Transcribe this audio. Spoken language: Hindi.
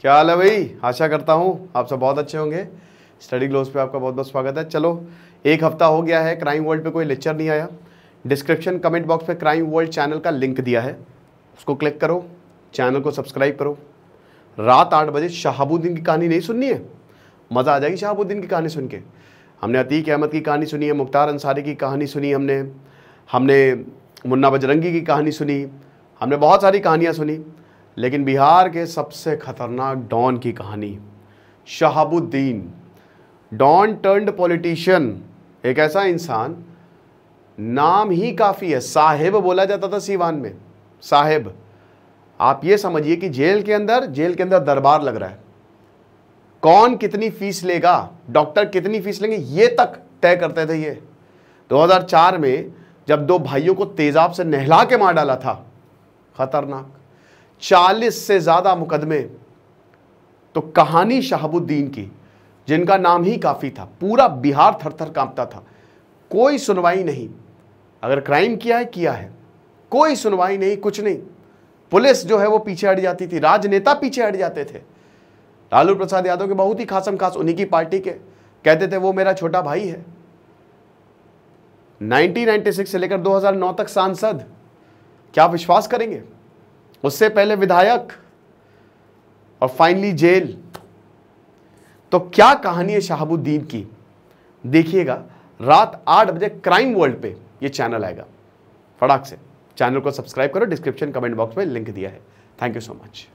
क्या हाल है भाई? आशा करता हूँ आप सब बहुत अच्छे होंगे। स्टडी ग्लोज पे आपका बहुत बहुत स्वागत है। चलो, एक हफ़्ता हो गया है क्राइम वर्ल्ड पे कोई लेक्चर नहीं आया। डिस्क्रिप्शन कमेंट बॉक्स पे क्राइम वर्ल्ड चैनल का लिंक दिया है। उसको क्लिक करो चैनल को सब्सक्राइब करो। रात आठ बजे शहाबुद्दीन की कहानी नहीं सुननी है? मज़ा आ जाएगी शहाबुद्दीन की कहानी सुन के। हमने अतीक अहमद की कहानी सुनी है, मुख्तार अंसारी की कहानी सुनी हमने। हमने मुन्ना बजरंगी की कहानी सुनी। हमने बहुत सारी कहानियाँ सुनी। लेकिन बिहार के सबसे खतरनाक डॉन की कहानी, शहाबुद्दीन। डॉन टर्न्ड पॉलिटिशियन, एक ऐसा इंसान, नाम ही काफ़ी है। साहेब बोला जाता था सीवान में। साहेब, आप ये समझिए कि जेल के अंदर, जेल के अंदर दरबार लग रहा है। कौन कितनी फ़ीस लेगा? डॉक्टर कितनी फ़ीस लेंगे? ये तक तय करते थे ये। 2004 में, जब दो भाइयों को तेजाब से नहला के मार डाला था, खतरनाक। चालीस से ज़्यादा मुकदमे तो कहानी शहाबुद्दीन की, जिनका नाम ही काफ़ी था, पूरा बिहार थर थर कांपता था। कोई सुनवाई नहीं। अगर क्राइम किया है किया है। कोई सुनवाई नहीं, कुछ नहीं। पुलिस जो है, वो पीछे हट जाती थी। राजनेता पीछे हट जाते थे। लालू प्रसाद यादव के बहुत ही खासम खास उन्हीं की पार्टी के। कहते थे, वो मेरा छोटा भाई है। 1996 से लेकर 2009 तक सांसद। क्या विश्वास करेंगे? उससे पहले विधायक और फाइनली जेल। तो क्या कहानी है शहाबुद्दीन की? देखिएगा, रात आठ बजे क्राइम वर्ल्ड पे ये चैनल आएगा। फटाक से। चैनल को सब्सक्राइब करो डिस्क्रिप्शन कमेंट बॉक्स में लिंक दिया है। Thank you so much